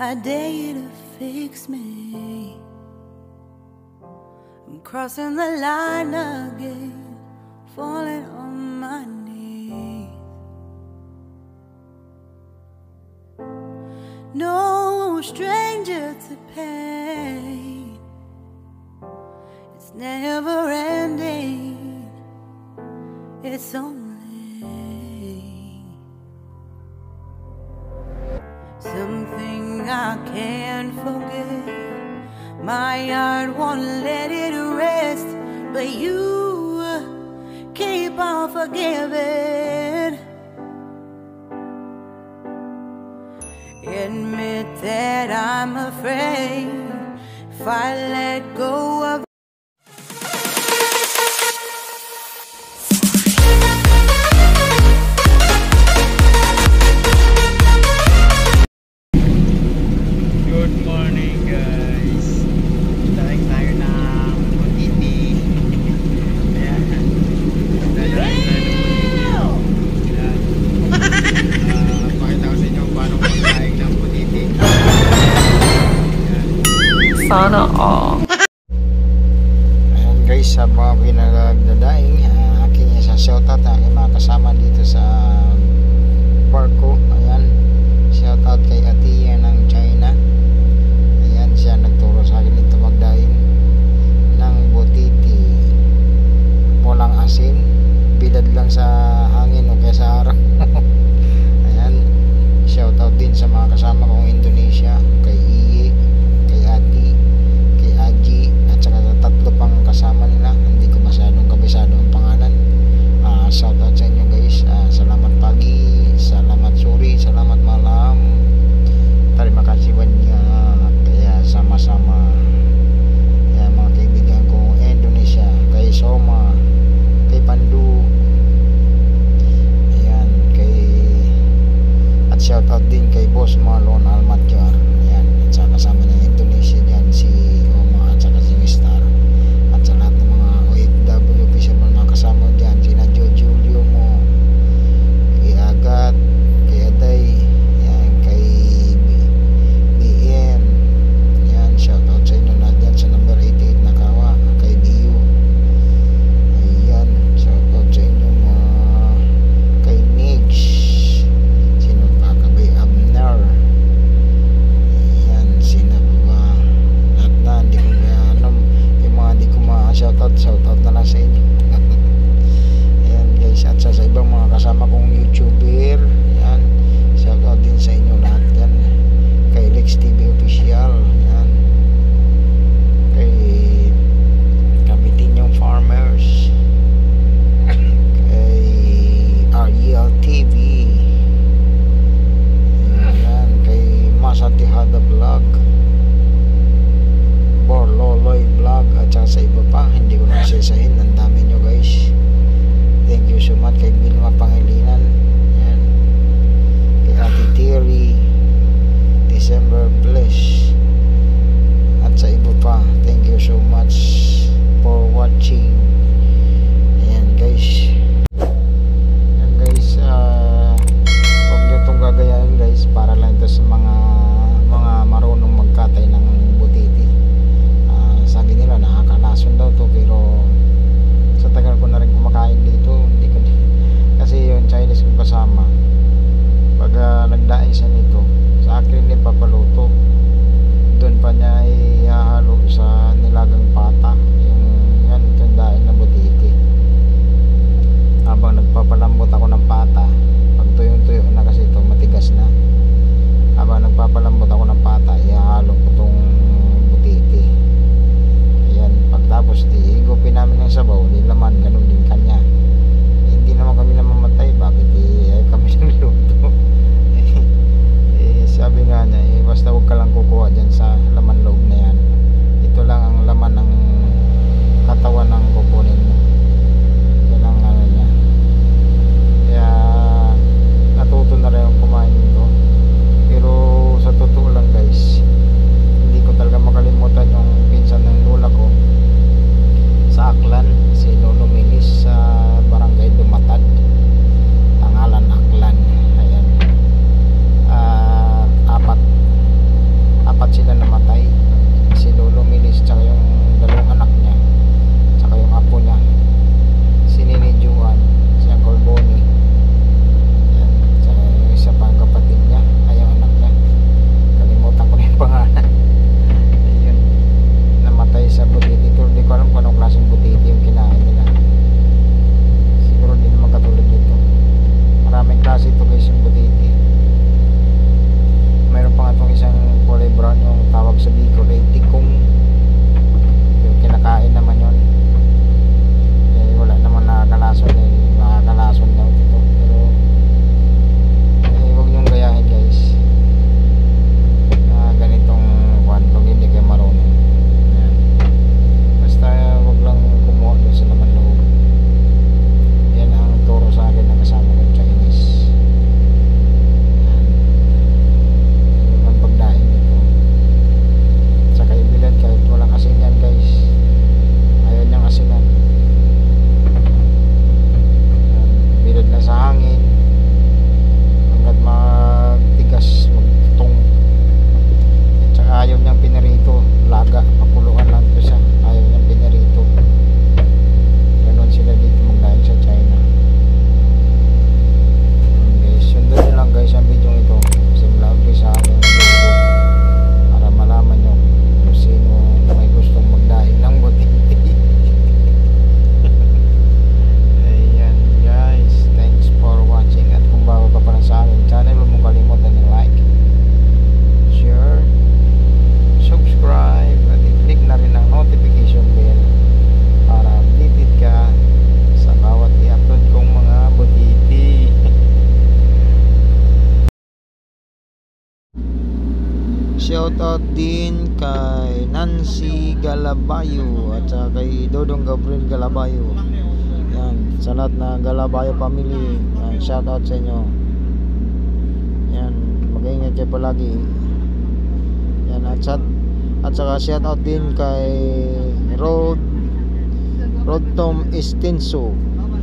I dare you to fix me. I'm crossing the line again, falling on my knees. No stranger to pain, it's never ending. It's only I can't forget. My heart won't let it rest, but you keep on forgiving. Admit that I'm afraid if I let go of. Galabayo at saka kay Dodong Gabriel Galabayo. Yan, sa lahat na Galabayo family. Yan, shoutout sa inyo. Yan, mag-ingat kayo palagi. Yan, at, sa, at saka shoutout din kay Road Road Tom Estinso.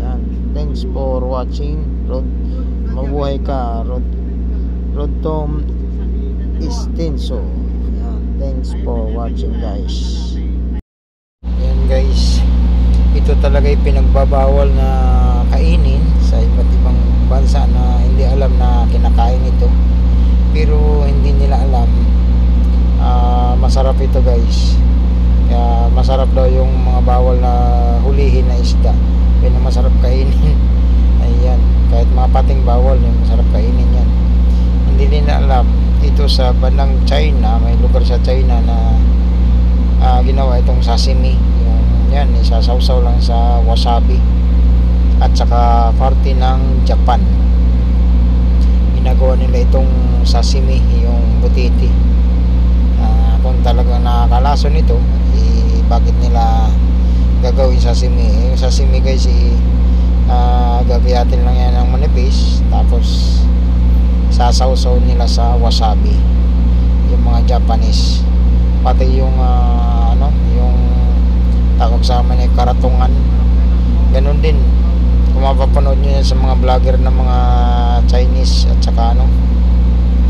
Yan, thanks for watching. Road, mabuhay ka. Road, Road Tom Estinso. Thanks for watching guys. Yan guys, ito talaga yung pinagbabawal na kainin sa iba't ibang bansa na hindi alam na kinakain ito. Pero hindi nila alam ah, masarap ito guys. Kaya masarap daw yung mga bawal na hulihin na isda. Ang masarap kainin. Ayan, kahit mga pating bawal yung masarap kainin yan. Hindi nila alam ito sa bandang China, may lugar sa China na ah, ginawa itong sashimi. Yan, isasawsaw lang sa wasabi at saka parte ng Japan. Ginagawa nila itong sashimi, yung butiti. Ah, kung talagang nakakalaso nito, eh, bakit nila gagawin sashimi? Eh, Yung sashimi guys, eh, ah, gagayatin lang yan ng manipis, tapos sasawsaw nila sa wasabi. Yung mga Japanese. Pati yung, yung tawag sa amin ay karatungan. Ganun din. Kung mapapanood nyo yan sa mga vlogger ng mga Chinese at saka ano,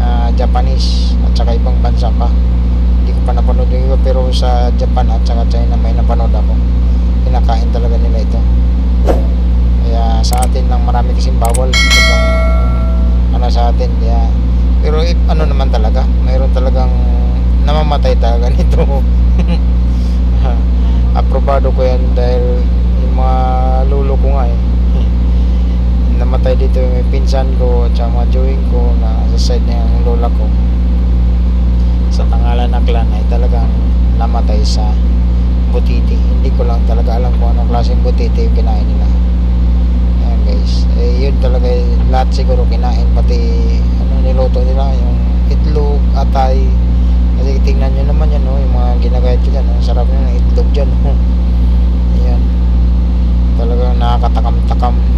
ah, Japanese at saka ibang bansa pa hindi ko pa napanood yung iba pero sa Japan at saka China may napanood ako kinakain talaga nila ito kaya sa atin lang marami kasing bawal ibang ano sa atin kaya pero if, ano naman talaga mayroon talagang namamatay talaga nito aprobado ko yan dahil yung mga lulo ko nga eh namatay dito yung pinsan ko at mga joing ko na sa side ng lola ko sa Tangalan Aklan ay talagang namatay sa butiti. Hindi ko lang talaga alam kung anong klaseng butiti yung kinain nila. Ayan guys. Eh, yun talaga eh, lahat siguro kinain. Pati ano niluto nila. Yung itlog, atay. Kasi tingnan nyo naman yan. Oh, yung mga ginagayat ko dyan. Ang sarap nyo ng itlog dyan. Oh. Ayan. Talagang nakakatakam-takam.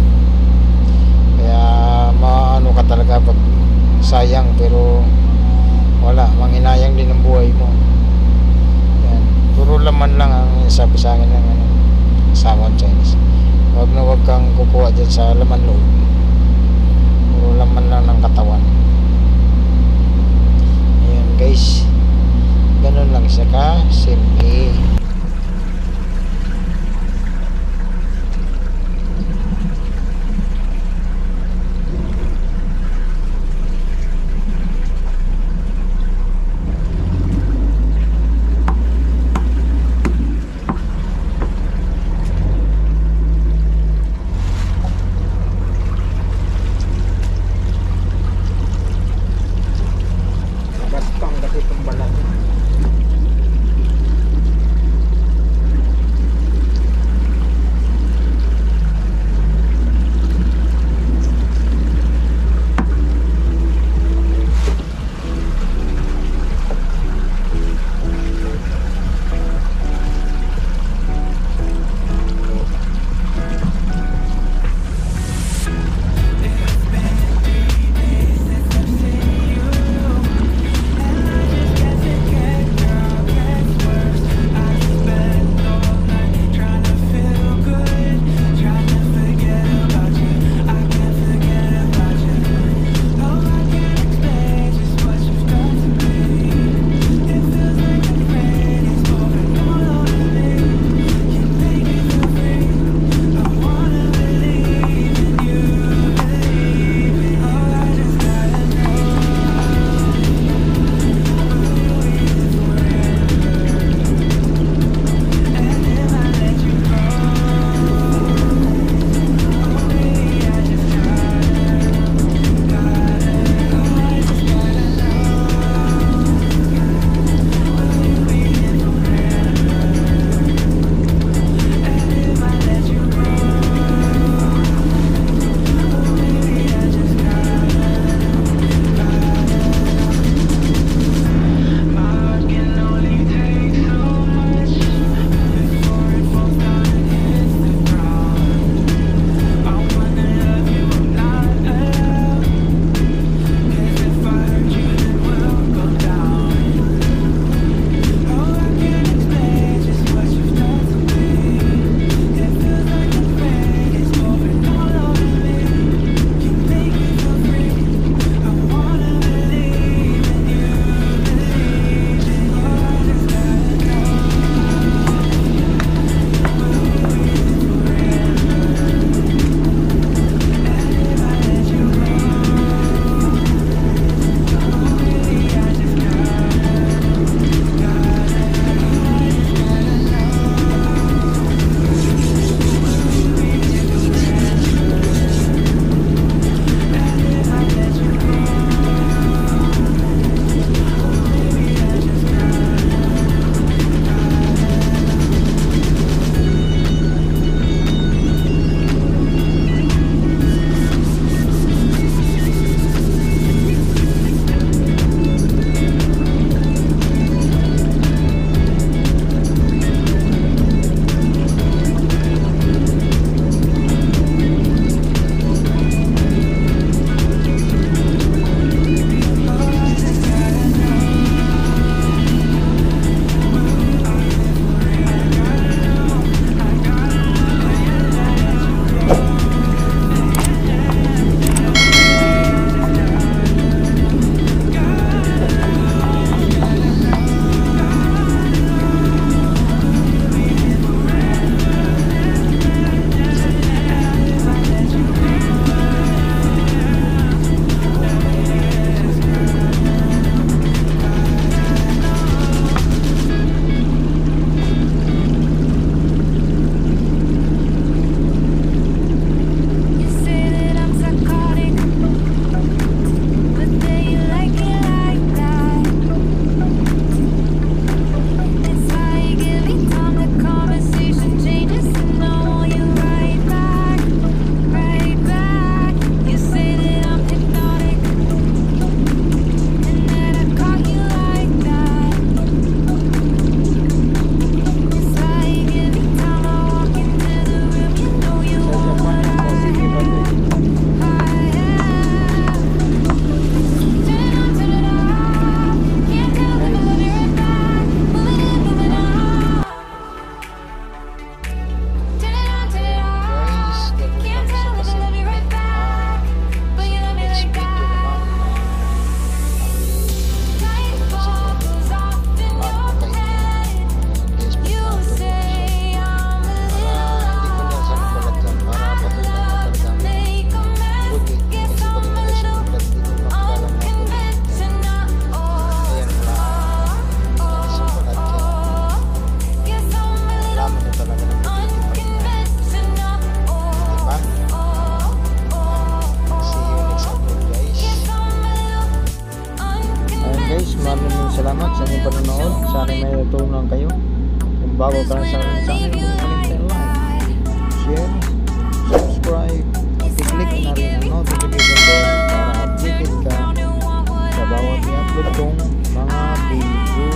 dito tong mga binggo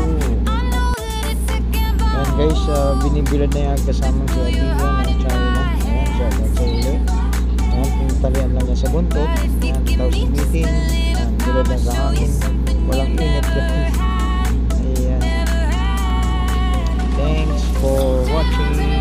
yan guys uh, binibilad na yan kasama si Atiga ng China yan siya sa uli pinitalian lang niya sa buntot. Yan tapos umitin yan bilad na sa hangin. Walang init guys. Ayan. Thanks for watching.